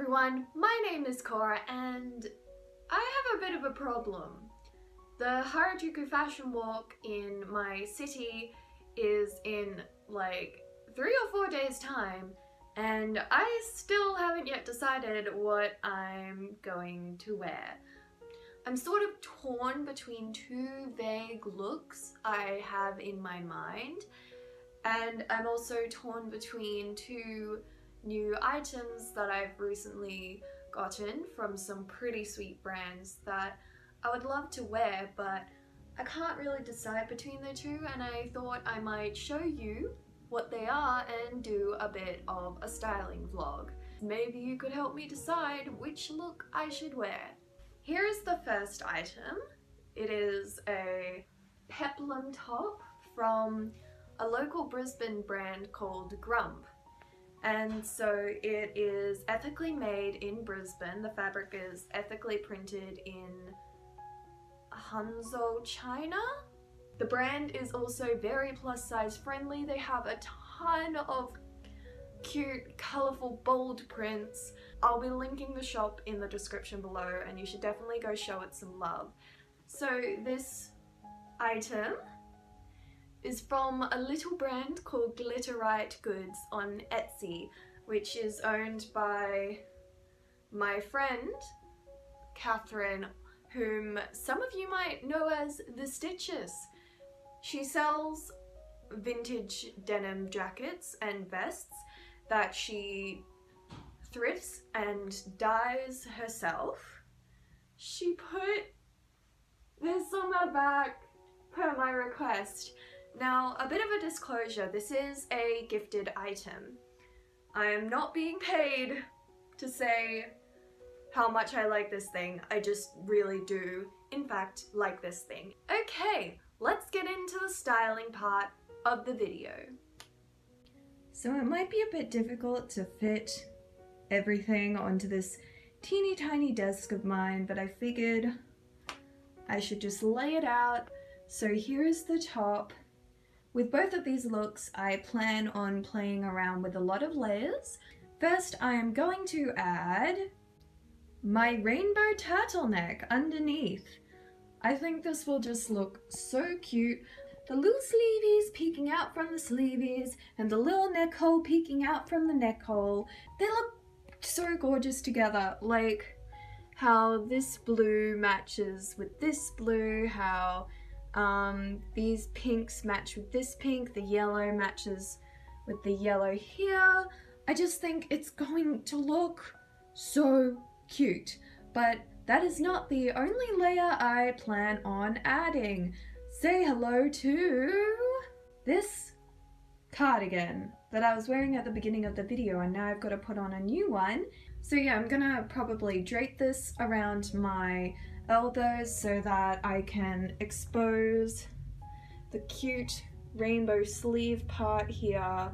everyone, my name is Cora and I have a bit of a problem. The Harajuku Fashion Walk in my city is in like three or four days time and I still haven't yet decided what I'm going to wear. I'm sort of torn between two vague looks I have in my mind and I'm also torn between two new items that I've recently gotten from some pretty sweet brands that I would love to wear but I can't really decide between the two and I thought I might show you what they are and do a bit of a styling vlog. Maybe you could help me decide which look I should wear. Here is the first item. It is a peplum top from a local Brisbane brand called Grump. And so it is ethically made in Brisbane. The fabric is ethically printed in Hangzhou, China. The brand is also very plus size friendly. They have a ton of cute, colourful, bold prints. I'll be linking the shop in the description below and you should definitely go show it some love. So this item is from a little brand called Glitter Riot Goods on Etsy, which is owned by my friend Catherine, whom some of you might know as The Stitches. She sells vintage denim jackets and vests that she thrifts and dyes herself. She put this on my back per my request now, a bit of a disclosure, this is a gifted item. I am not being paid to say how much I like this thing. I just really do, in fact, like this thing. Okay, let's get into the styling part of the video. So it might be a bit difficult to fit everything onto this teeny tiny desk of mine, but I figured I should just lay it out. So here is the top. With both of these looks, I plan on playing around with a lot of layers. First, I am going to add my rainbow turtleneck underneath. I think this will just look so cute. The little sleeveys peeking out from the sleeveys and the little neck hole peeking out from the neck hole. They look so gorgeous together. Like how this blue matches with this blue, how um, these pinks match with this pink, the yellow matches with the yellow here. I just think it's going to look so cute, but that is not the only layer I plan on adding. Say hello to this cardigan that I was wearing at the beginning of the video and now I've got to put on a new one. So yeah, I'm gonna probably drape this around my elbows so that I can expose the cute rainbow sleeve part here.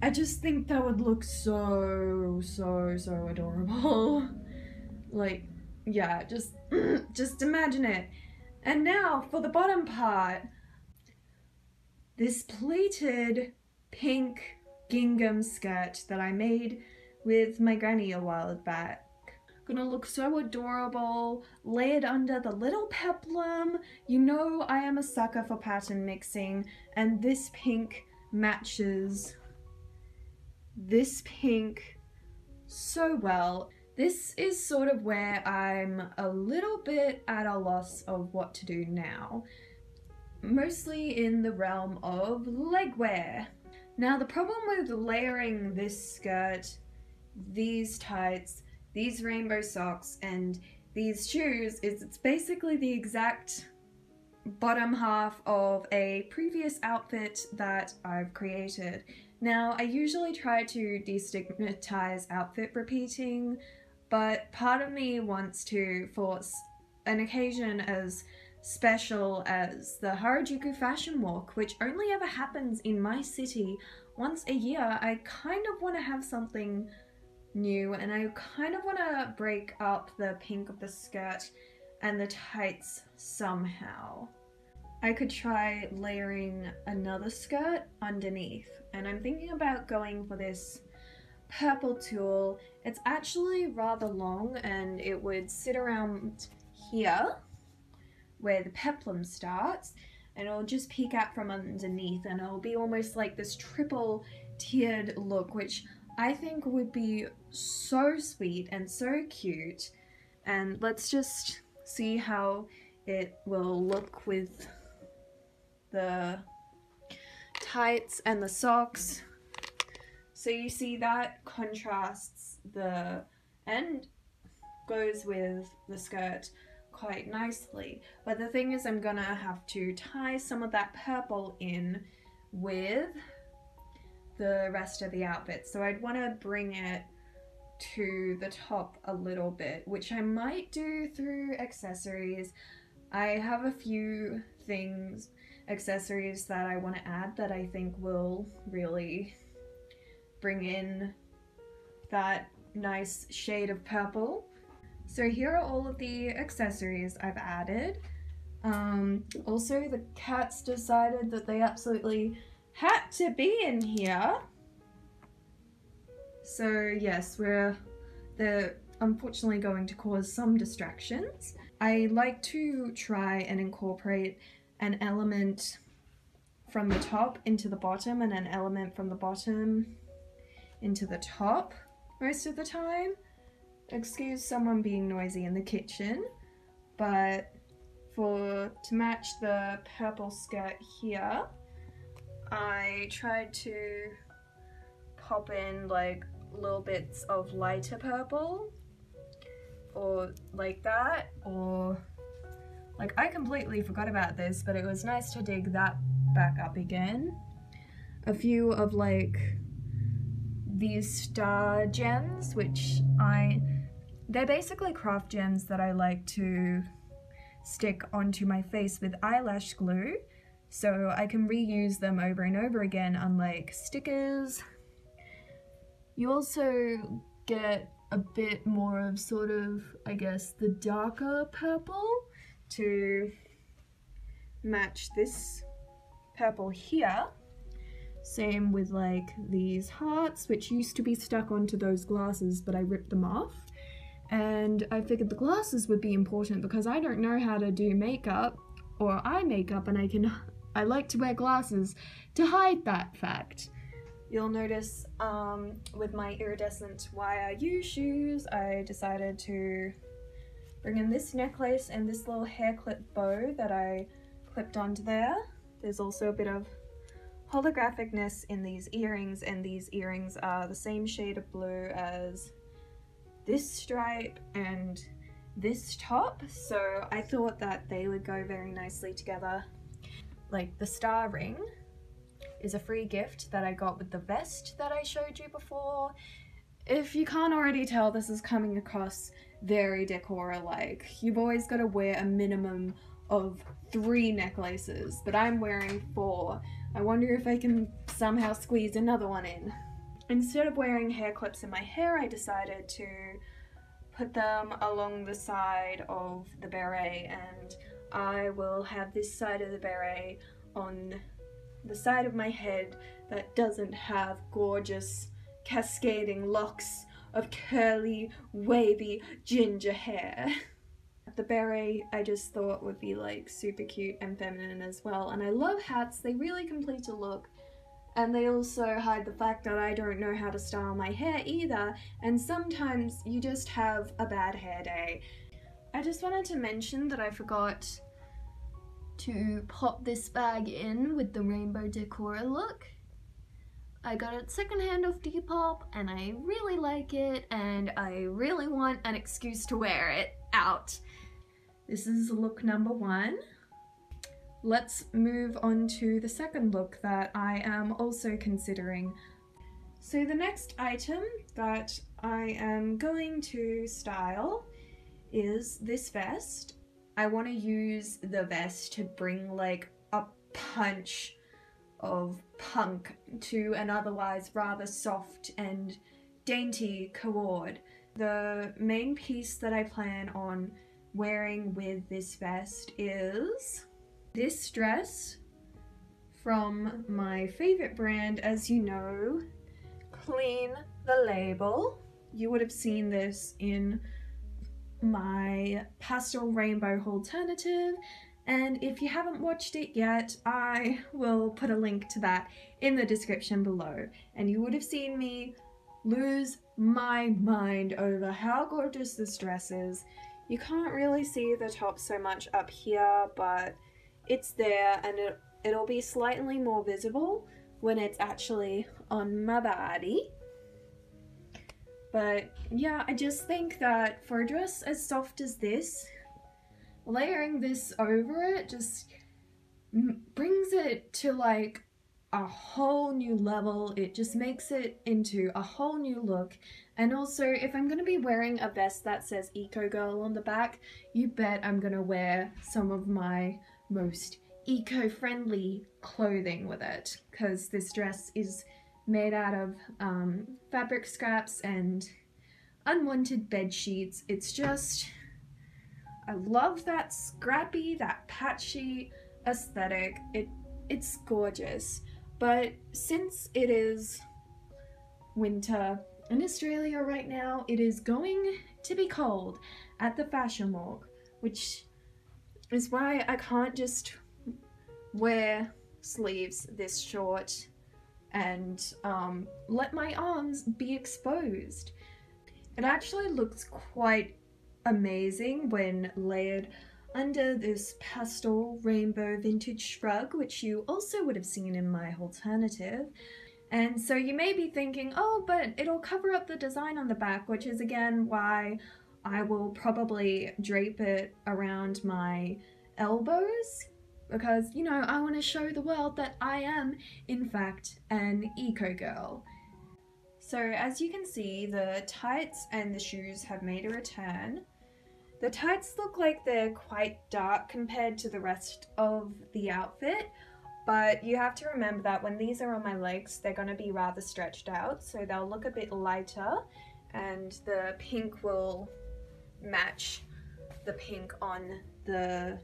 I just think that would look so, so, so adorable. like, yeah, just, just imagine it. And now for the bottom part, this pleated pink gingham skirt that I made with my granny a while back gonna look so adorable, layered under the little peplum. You know I am a sucker for pattern mixing, and this pink matches this pink so well. This is sort of where I'm a little bit at a loss of what to do now. Mostly in the realm of legwear. Now the problem with layering this skirt, these tights, these rainbow socks and these shoes is it's basically the exact bottom half of a previous outfit that I've created. Now, I usually try to destigmatize outfit repeating, but part of me wants to, for an occasion as special as the Harajuku Fashion Walk, which only ever happens in my city once a year, I kind of want to have something new and I kind of want to break up the pink of the skirt and the tights somehow. I could try layering another skirt underneath and I'm thinking about going for this purple tulle. It's actually rather long and it would sit around here where the peplum starts and it'll just peek out from underneath and it'll be almost like this triple tiered look which I think would be so sweet and so cute and let's just see how it will look with the tights and the socks so you see that contrasts the and goes with the skirt quite nicely. But the thing is I'm gonna have to tie some of that purple in with the rest of the outfit. So I'd want to bring it to the top a little bit, which I might do through accessories. I have a few things, accessories that I want to add that I think will really bring in that nice shade of purple. So here are all of the accessories I've added. Um, also, the cats decided that they absolutely had to be in here. So yes, we're they're unfortunately going to cause some distractions. I like to try and incorporate an element from the top into the bottom and an element from the bottom into the top most of the time. Excuse someone being noisy in the kitchen, but for to match the purple skirt here, I tried to pop in like little bits of lighter purple or like that or like I completely forgot about this but it was nice to dig that back up again. A few of like these star gems, which I, they're basically craft gems that I like to stick onto my face with eyelash glue so I can reuse them over and over again unlike stickers. You also get a bit more of sort of, I guess, the darker purple to match this purple here. Same with like these hearts, which used to be stuck onto those glasses, but I ripped them off. And I figured the glasses would be important because I don't know how to do makeup or eye makeup and I can I like to wear glasses to hide that fact. You'll notice um, with my iridescent YRU shoes, I decided to bring in this necklace and this little hair clip bow that I clipped onto there. There's also a bit of holographicness in these earrings and these earrings are the same shade of blue as this stripe and this top so I thought that they would go very nicely together. Like the star ring is a free gift that I got with the vest that I showed you before. If you can't already tell this is coming across very Decora like. You've always got to wear a minimum of three necklaces but I'm wearing four I wonder if I can somehow squeeze another one in. Instead of wearing hair clips in my hair, I decided to put them along the side of the beret and I will have this side of the beret on the side of my head that doesn't have gorgeous cascading locks of curly, wavy ginger hair. The beret I just thought would be like super cute and feminine as well. And I love hats, they really complete a look. And they also hide the fact that I don't know how to style my hair either. And sometimes you just have a bad hair day. I just wanted to mention that I forgot to pop this bag in with the rainbow decor look. I got it secondhand off Depop and I really like it and I really want an excuse to wear it out. This is look number one. Let's move on to the second look that I am also considering. So the next item that I am going to style is this vest. I want to use the vest to bring like a punch of punk to an otherwise rather soft and dainty cord. The main piece that I plan on wearing with this vest is this dress from my favorite brand, as you know, Clean the label. You would have seen this in my pastel rainbow haulternative and if you haven't watched it yet I will put a link to that in the description below and you would have seen me lose my mind over how gorgeous this dress is. You can't really see the top so much up here but it's there and it, it'll be slightly more visible when it's actually on my body. But yeah, I just think that for a dress as soft as this, layering this over it just brings it to like a whole new level. It just makes it into a whole new look. And also, if I'm going to be wearing a vest that says Eco Girl on the back, you bet I'm going to wear some of my most eco-friendly clothing with it because this dress is made out of um, fabric scraps and unwanted bed sheets. It's just, I love that scrappy, that patchy aesthetic. It It's gorgeous. But since it is winter in Australia right now, it is going to be cold at the Fashion Walk, which is why I can't just wear sleeves this short and um, let my arms be exposed. It actually looks quite amazing when layered under this pastel rainbow vintage shrug, which you also would have seen in my haulternative. And so you may be thinking, oh, but it'll cover up the design on the back, which is again why I will probably drape it around my elbows because, you know, I want to show the world that I am, in fact, an eco girl. So as you can see, the tights and the shoes have made a return. The tights look like they're quite dark compared to the rest of the outfit, but you have to remember that when these are on my legs, they're going to be rather stretched out, so they'll look a bit lighter, and the pink will match the pink on the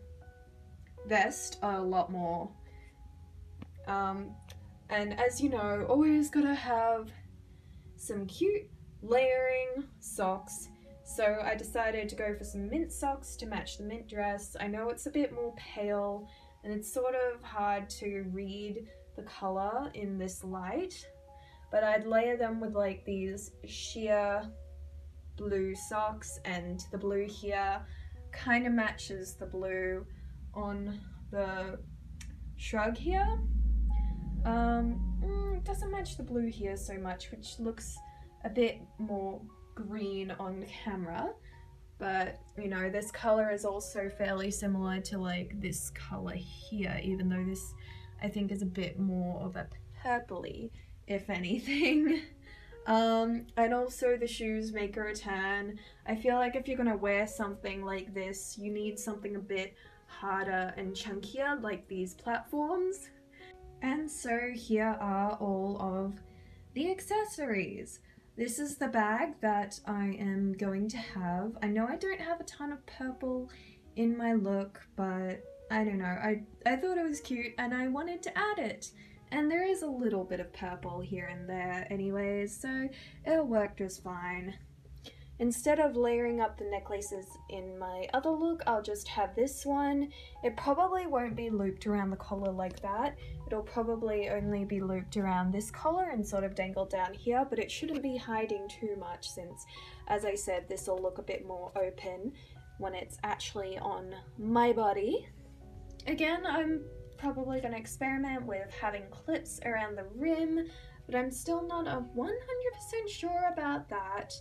vest a lot more. Um, and as you know, always gotta have some cute layering socks. So I decided to go for some mint socks to match the mint dress. I know it's a bit more pale and it's sort of hard to read the color in this light, but I'd layer them with like these sheer blue socks and the blue here kind of matches the blue on the shrug here. Um, mm, doesn't match the blue here so much, which looks a bit more green on camera. But, you know, this color is also fairly similar to like this color here, even though this I think is a bit more of a purpley, if anything. Um, and also the shoes make a return. I feel like if you're gonna wear something like this, you need something a bit harder and chunkier like these platforms. And so here are all of the accessories. This is the bag that I am going to have. I know I don't have a ton of purple in my look, but I don't know. I, I thought it was cute and I wanted to add it. And there is a little bit of purple here and there anyways, so it worked just fine. Instead of layering up the necklaces in my other look, I'll just have this one. It probably won't be looped around the collar like that. It'll probably only be looped around this collar and sort of dangled down here, but it shouldn't be hiding too much since, as I said, this will look a bit more open when it's actually on my body. Again, I'm probably going to experiment with having clips around the rim, but I'm still not a 100% sure about that.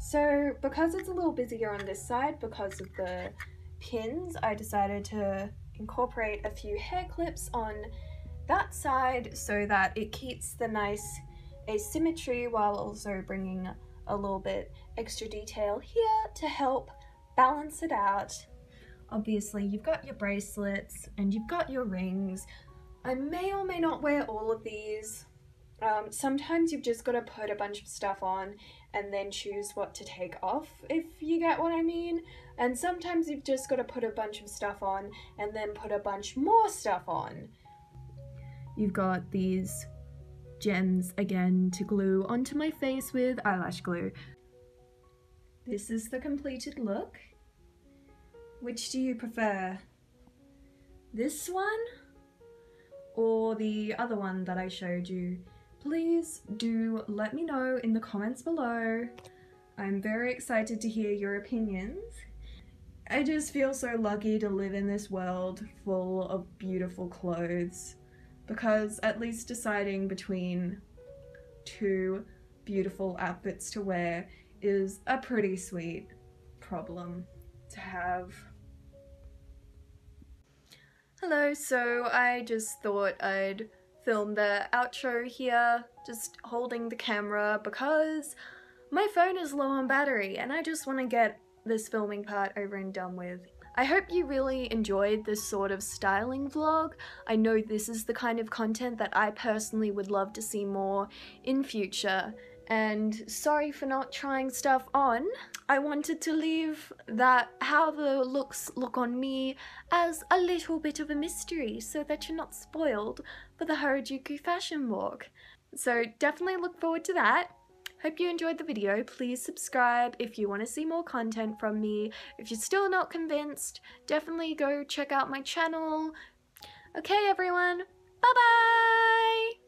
So because it's a little busier on this side because of the pins, I decided to incorporate a few hair clips on that side so that it keeps the nice asymmetry while also bringing a little bit extra detail here to help balance it out. Obviously, you've got your bracelets and you've got your rings. I may or may not wear all of these. Um, sometimes you've just got to put a bunch of stuff on and then choose what to take off, if you get what I mean. And sometimes you've just got to put a bunch of stuff on and then put a bunch more stuff on. You've got these gems again to glue onto my face with eyelash glue. This is the completed look. Which do you prefer? This one? Or the other one that I showed you? Please do let me know in the comments below. I'm very excited to hear your opinions. I just feel so lucky to live in this world full of beautiful clothes because at least deciding between two beautiful outfits to wear is a pretty sweet problem to have. Hello, so I just thought I'd film the outro here, just holding the camera because my phone is low on battery and I just want to get this filming part over and done with. I hope you really enjoyed this sort of styling vlog. I know this is the kind of content that I personally would love to see more in future and sorry for not trying stuff on. I wanted to leave that how the looks look on me as a little bit of a mystery so that you're not spoiled for the Harajuku fashion walk. So definitely look forward to that. Hope you enjoyed the video. Please subscribe if you want to see more content from me. If you're still not convinced, definitely go check out my channel. Okay everyone, bye bye!